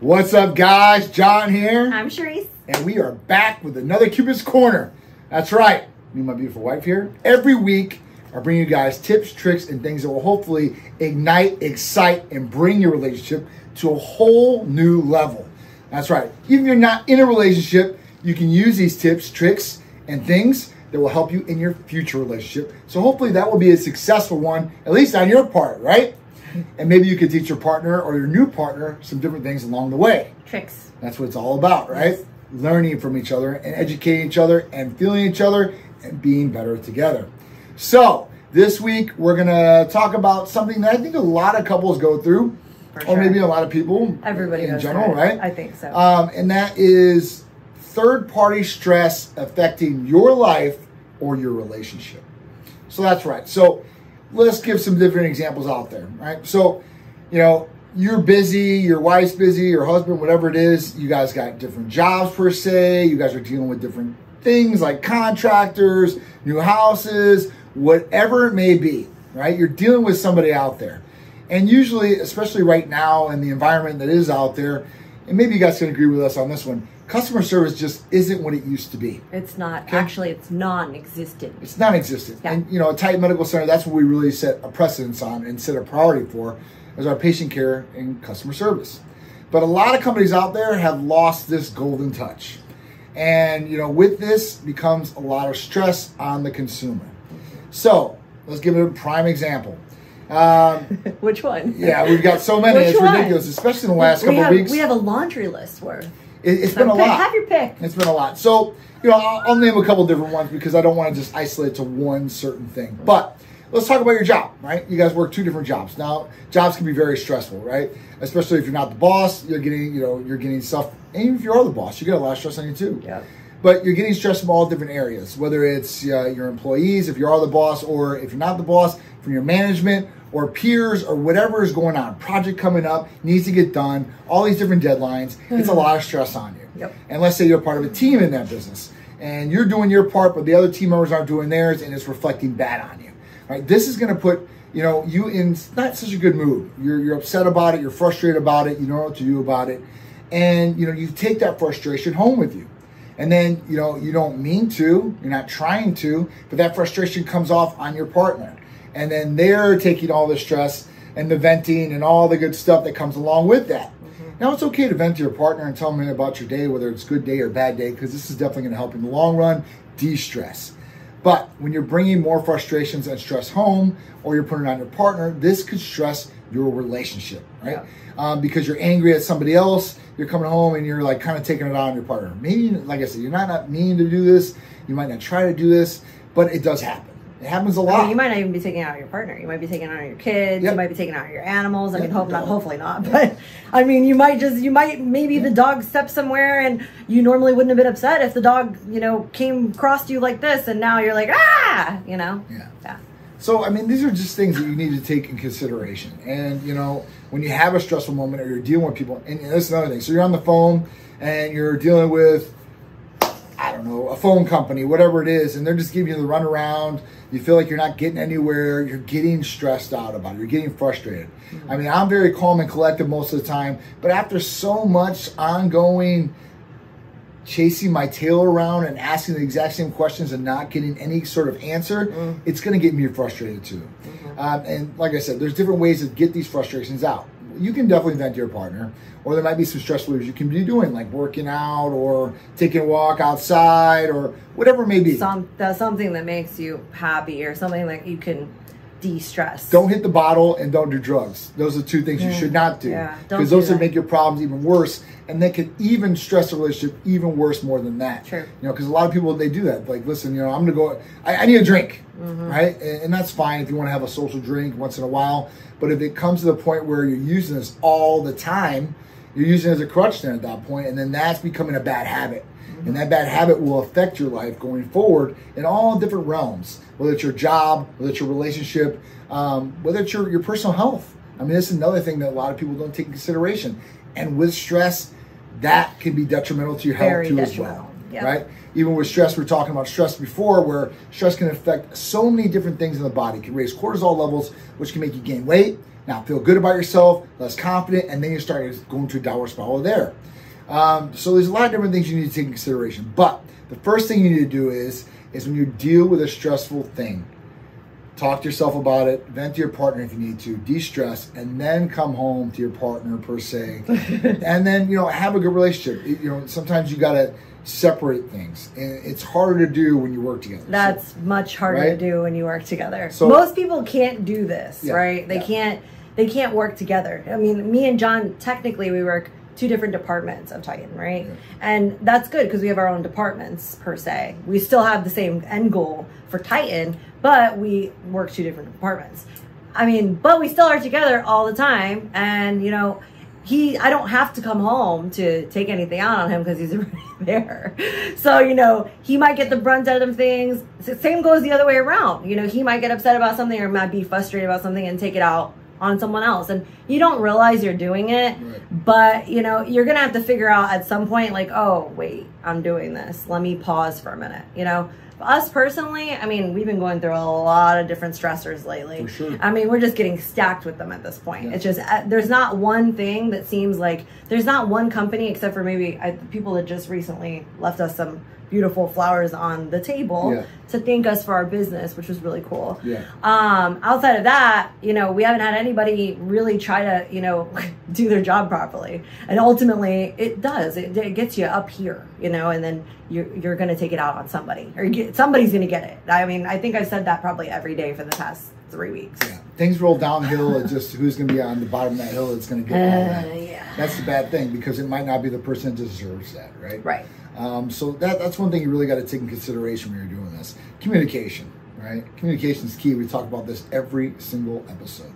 What's up, guys? John here. I'm Sharisse. And we are back with another Cupid's Corner. That's right. Me and my beautiful wife here. Every week, I bring you guys tips, tricks, and things that will hopefully ignite, excite, and bring your relationship to a whole new level. That's right. Even if you're not in a relationship, you can use these tips, tricks, and things that will help you in your future relationship. So hopefully that will be a successful one, at least on your part, right? And maybe you could teach your partner or your new partner some different things along the way. Tricks. That's what it's all about, right? Yes. Learning from each other and educating each other and feeling each other and being better together. So, this week we're going to talk about something that I think a lot of couples go through, or maybe a lot of people Everybody in general, right? I think so. Um, and that is third party stress affecting your life or your relationship. So, that's right. So, let's give some different examples out there, right? So, you know, you're busy, your wife's busy, your husband, whatever it is, you guys got different jobs per se, you guys are dealing with different things like contractors, new houses, whatever it may be, right? You're dealing with somebody out there. And usually, especially right now in the environment that is out there, and maybe you guys can agree with us on this one, customer service just isn't what it used to be. It's not. Okay? Actually, it's non-existent. It's non-existent. Yeah. And you know, a Titan Medical Center, that's what we really set a precedence on and set a priority for as our patient care and customer service. But a lot of companies out there have lost this golden touch. And you know, with this becomes a lot of stress on the consumer. So let's give it a prime example. Um, Which one? Yeah, we've got so many. Which it's one? ridiculous, especially in the last we couple have, weeks. We have a laundry list worth. It, has been a lot. Have your pick. It's been a lot. So, you know, I'll, I'll name a couple different ones because I don't want to just isolate to one certain thing. But let's talk about your job, right? You guys work two different jobs. Now, jobs can be very stressful, right? Especially if you're not the boss, you're getting, you know, you're getting stuff. And even if you are the boss, you get a lot of stress on you too. Yeah. But you're getting stress from all different areas, whether it's uh, your employees, if you are the boss, or if you're not the boss, from your management or peers or whatever is going on. Project coming up needs to get done. All these different deadlines. It's a mm-hmm. lot of stress on you. Yep. And let's say you're part of a team in that business and you're doing your part, but the other team members aren't doing theirs and it's reflecting bad on you. Right? This is going to put you know you in not such a good mood. You're you're upset about it. You're frustrated about it. You don't know what to do about it, and you know you take that frustration home with you. And then, you know, you don't mean to, you're not trying to, but that frustration comes off on your partner. And then they're taking all the stress and the venting and all the good stuff that comes along with that. Now it's okay to vent to your partner and tell them about your day, whether it's good day or bad day, because this is definitely going to help in the long run de-stress. But when you're bringing more frustrations and stress home, or you're putting it on your partner, this could stress your relationship, right? Yeah. Um, because you're angry at somebody else, you're coming home and you're like kind of taking it out on your partner. Maybe, like I said, you're not, not meaning to do this, you might not try to do this, but it does happen. It happens a lot. I mean, you might not even be taking out your partner. You might be taking out your kids. Yep. You might be taking out your animals. I yep. mean, hope not, hopefully not. But I mean, you might just, you might, maybe the dog stepped somewhere and you normally wouldn't have been upset if the dog, you know, came across you like this and now you're like, ah, you know? Yeah. Yeah. So, I mean, these are just things that you need to take in consideration. And, you know, when you have a stressful moment or you're dealing with people, and, and that's another thing. So you're on the phone and you're dealing with, don't know, a phone company, whatever it is, and they're just giving you the runaround you feel like you're not getting anywhere, you're getting stressed out about it, you're getting frustrated. Mm-hmm. I mean, I'm very calm and collected most of the time, but after so much ongoing chasing my tail around and asking the exact same questions and not getting any sort of answer, mm-hmm. it's going to get me frustrated too. Mm-hmm. Um, and like I said, there's different ways to get these frustrations out you can definitely vent to your partner, or there might be some stress relievers you can be doing, like working out or taking a walk outside or whatever it may be. Some that's something that makes you happy or something that you can de-stress. Don't hit the bottle and don't do drugs. Those are two things you should not do. Because those would make your problems even worse and they can even stress a relationship even worse more than that. True. You know, because a lot of people they do that. Like, listen, you know, I'm gonna go. I, I need a drink, mm-hmm. right? And, and, that's fine if you want to have a social drink once in a while. But if it comes to the point where you're using this all the time, you're using it as a crutch then at that point, and then that's becoming a bad habit. And that bad habit will affect your life going forward in all different realms, whether it's your job, whether it's your relationship, um, whether it's your, your personal health. I mean, this is another thing that a lot of people don't take in consideration. And with stress, that can be detrimental to your health Very too as well. Yep. Right? Even with stress, we are talking about stress before, where stress can affect so many different things in the body. It can raise cortisol levels, which can make you gain weight. Now, feel good about yourself, less confident, and then you start going to a downward spiral there. Um, so there's a lot of different things you need to take in consideration. But the first thing you need to do is is when you deal with a stressful thing, talk to yourself about it, vent to your partner if you need to, de-stress, and then come home to your partner per se, and then you know have a good relationship. You know sometimes you gotta separate things, and it's harder to do when you work together. That's so, much harder right? to do when you work together. So, Most people can't do this, yeah, right? They yeah. can't. They can't work together. I mean, me and John, technically, we work two different departments of Titan, right? Yeah. And that's good because we have our own departments per se. We still have the same end goal for Titan, but we work two different departments. I mean, but we still are together all the time. And, you know, he, I don't have to come home to take anything out on him because he's already there. So, you know, he might get the brunt out of things. Same goes the other way around. You know, he might get upset about something or might be frustrated about something and take it out on someone else and you don't realize you're doing it right. but you know you're gonna have to figure out at some point like oh wait i'm doing this let me pause for a minute you know us personally i mean we've been going through a lot of different stressors lately sure. i mean we're just getting stacked with them at this point yeah. it's just uh, there's not one thing that seems like there's not one company except for maybe I, people that just recently left us some beautiful flowers on the table yeah. to thank us for our business, which was really cool. Yeah. Um, outside of that, you know, we haven't had anybody really try to, you know, do their job properly. And ultimately, it does. It, it gets you up here, you know, and then you're, you're going to take it out on somebody or get, somebody's going to get it. I mean, I think I've said that probably every day for the past three weeks. Yeah. Things roll downhill. It's just who's going to be on the bottom of that hill that's going to get uh, all that. Yeah. That's the bad thing because it might not be the person that deserves that, right? Right. Um, so that, that's one thing you really got to take in consideration when you're doing this. Communication, right? Communication is key. We talk about this every single episode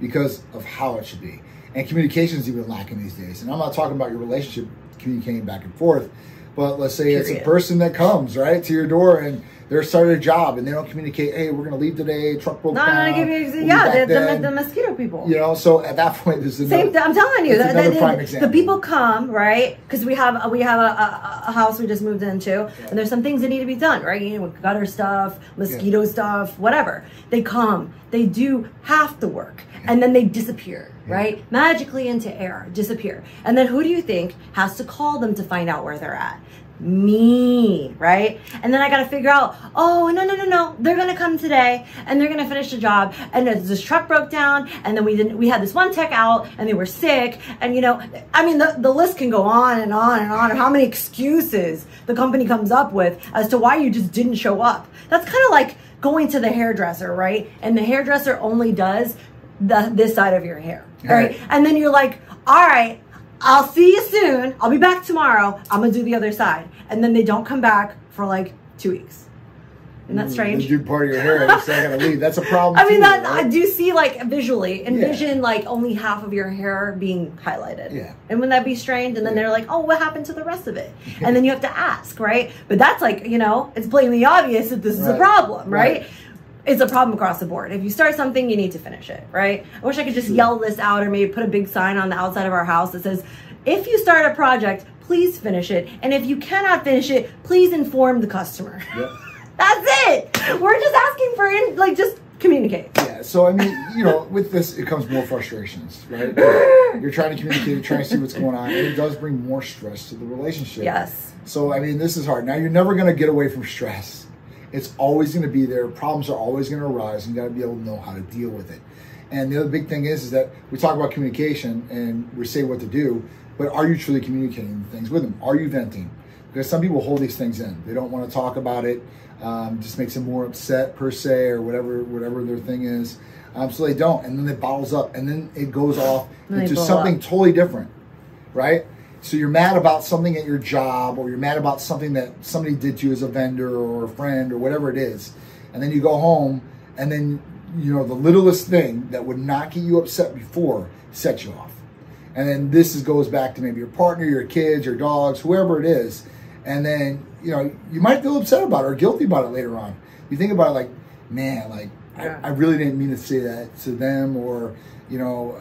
because of how it should be. And communication is even lacking these days. And I'm not talking about your relationship communicating back and forth, but let's say Period. it's a person that comes, right, to your door and they're starting a job and they don't communicate, hey, we're going to leave today, truck broke no, down. No, give you, we'll yeah, the, the, the, mosquito people. You know, so at that point, there's another, Same, I'm telling you, the, the, the, people come, right? Because we have, we have a, a, a, house we just moved into yeah. and there's some things that need to be done, right? You know, gutter stuff, mosquito yeah. stuff, whatever. They come, they do half the work yeah. and then they disappear, right? Magically into air, disappear. And then who do you think has to call them to find out where they're at? Me, right? And then I got to figure out, oh, no, no, no, no, they're going to come today and they're going to finish the job. And this truck broke down and then we didn't, we had this one tech out and they were sick. And you know, I mean, the, the list can go on and on and on of how many excuses the company comes up with as to why you just didn't show up. That's kind of like going to the hairdresser, right? And the hairdresser only does the, this side of your hair, right? right? And then you're like, all right, I'll see you soon. I'll be back tomorrow. I'm gonna do the other side. And then they don't come back for like two weeks. Isn't that mm, strange? You do part of your hair and say I gotta leave. That's a problem. I mean, too, that right? I do see like visually envision yeah. like only half of your hair being highlighted. Yeah. And wouldn't that be strange? And then yeah. they're like, oh, what happened to the rest of it? And then you have to ask, right? But that's like you know, it's blatantly obvious that this is a problem, right? right? It's a problem across the board. If you start something, you need to finish it, right? I wish I could just yell this out or maybe put a big sign on the outside of our house that says, if you start a project, please finish it. And if you cannot finish it, please inform the customer. Yep. That's it. We're just asking for, in, like, just communicate. Yeah. So, I mean, you know, with this, it comes more frustrations, right? You're trying to communicate, you're trying to see what's going on. And it does bring more stress to the relationship. Yes. So, I mean, this is hard. Now, you're never going to get away from stress it's always going to be there. Problems are always going to arise. And you got to be able to know how to deal with it. And the other big thing is, is that we talk about communication and we say what to do, but are you truly communicating things with them? Are you venting? Because some people hold these things in. They don't want to talk about it. Um, just makes them more upset per se, or whatever whatever their thing is. Um, so they don't, and then it bottles up, and then it goes off into something up. totally different, right? So you're mad about something at your job, or you're mad about something that somebody did to you as a vendor or a friend or whatever it is. And then you go home, and then, you know, the littlest thing that would not get you upset before sets you off. And then this is, goes back to maybe your partner, your kids, your dogs, whoever it is. And then, you know, you might feel upset about it or guilty about it later on. You think about it like, man, like, yeah. I, I, really didn't mean to say that to them, or, you know,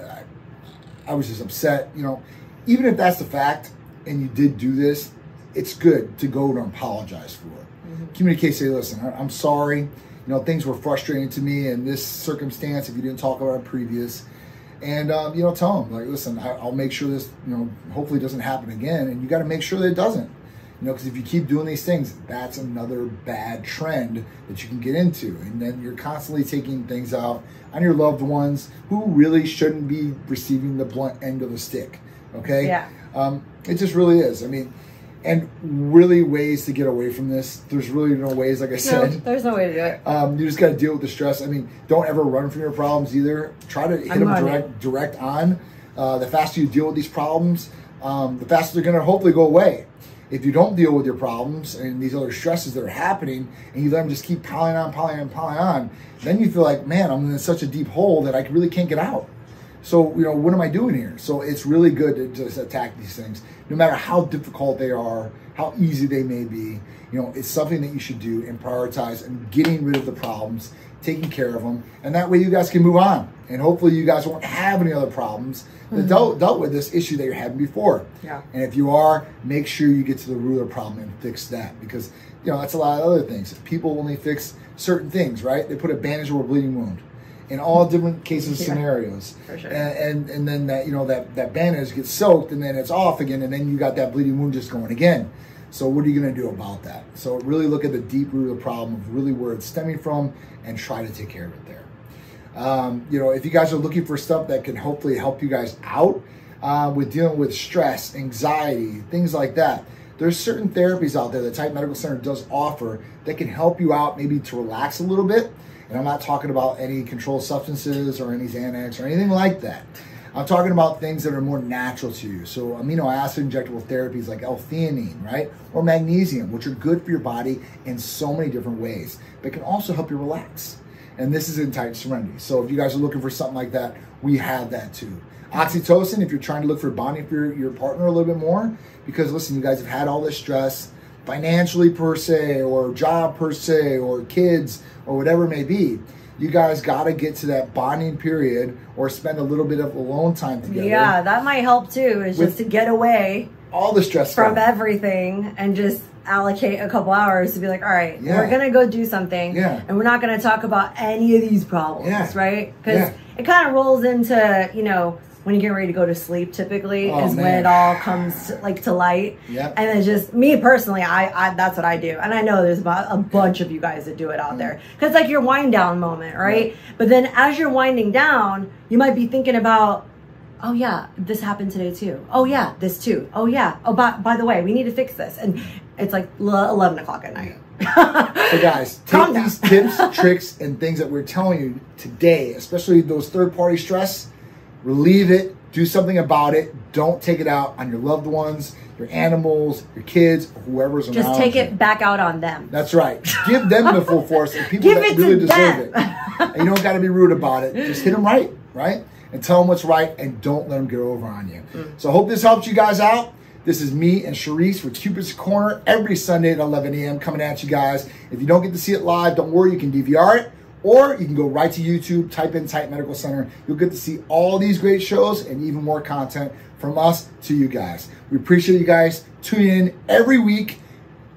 I, I was just upset, you know even if that's the fact and you did do this, it's good to go and apologize for it. Mm-hmm. Communicate, say, listen, I'm sorry. You know, things were frustrating to me in this circumstance if you didn't talk about it previous. and um, you know tell them like listen I, will make sure this you know hopefully doesn't happen again and you got to make sure that it doesn't you know because if you keep doing these things that's another bad trend that you can get into and then you're constantly taking things out on your loved ones who really shouldn't be receiving the blunt end of the stick okay yeah um, it just really is i mean and really ways to get away from this. There's really no ways, like I said. No, there's no way to do it. Um, you just got to deal with the stress. I mean, don't ever run from your problems either. Try to hit I'm them direct, direct on. Uh, the faster you deal with these problems, um, the faster they're going to hopefully go away. If you don't deal with your problems and these other stresses that are happening, and you let them just keep piling on, piling on, piling on, then you feel like, man, I'm in such a deep hole that I really can't get out. So, you know, what am I doing here? So it's really good to just attack these things, no matter how difficult they are, how easy they may be. You know, it's something that you should do and prioritize and getting rid of the problems, taking care of them, and that way you guys can move on. And hopefully you guys won't have any other problems that mm-hmm. dealt, dealt with this issue that you're having before. Yeah. And if you are, make sure you get to the root of the problem and fix that because, you know, that's a lot of other things. People only fix certain things, right? They put a bandage over a bleeding wound in all different cases yeah, scenarios. Sure. And, and, and then that you know that that bandage gets soaked and then it's off again and then you got that bleeding wound just going again. So what are you going to do about that? So really look at the deep root of the problem of really where it's stemming from and try to take care of it there. Um, you know, if you guys are looking for stuff that can hopefully help you guys out uh, with dealing with stress, anxiety, things like that, there's certain therapies out there that Titan Medical Center does offer that can help you out maybe to relax a little bit and I'm not talking about any controlled substances or any Xanax or anything like that. I'm talking about things that are more natural to you. So amino acid injectable therapies like L-theanine, right? Or magnesium, which are good for your body in so many different ways, but can also help you relax. And this is in Titan Serenity. So if you guys are looking for something like that, we have that too. Oxytocin, if you're trying to look for bonding for your, your partner a little bit more, because listen, you guys have had all this stress, financially per se, or job per se, or kids, or whatever it may be. You guys got to get to that bonding period or spend a little bit of alone time together. Yeah, that might help too, is just to get away all the stress from everything and just allocate a couple hours to be like, all right, yeah. we're gonna go do something, yeah. and we're not gonna talk about any of these problems, yeah. right? Because it kind of rolls into you know when you get ready to go to sleep typically oh, is man. when it all comes to, like to light. Yep. and then just me personally I, I that's what i do. And i know there's about a bunch of you guys that do it out mm. there. Because like your wind down moment right? Yep. but then as you're winding down you might be thinking about oh yeah this happened today too. Oh yeah this too. Oh yeah. Oh by, by the way we need to fix this. And it's like 11 o'clock at night. So guys take these tips tricks and things that we're telling you today especially those third party stress relieve it, do something about it. Don't take it out on your loved ones, your animals, your kids, whoever's Just around. Just take you. it back out on them. That's right. Give them the full force. And people that really deserve them. it. And you don't got to be rude about it. Just hit them right, right? And tell them what's right and don't let them get over on you. Mm. So I hope this helps you guys out. This is me and Sharisse with Cupid's Corner every Sunday at 11 a.m. coming at you guys. If you don't get to see it live, don't worry, you can DVR it or you can go right to YouTube, type in Titan Medical Center. You'll get to see all these great shows and even more content from us to you guys. We appreciate you guys tuning in every week,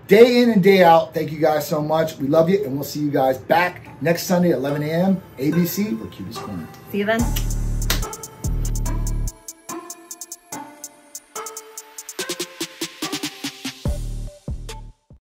day in and day out. Thank you guys so much. We love you, and we'll see you guys back next Sunday at 11 a.m. ABC for Cupid's Corner. See you then.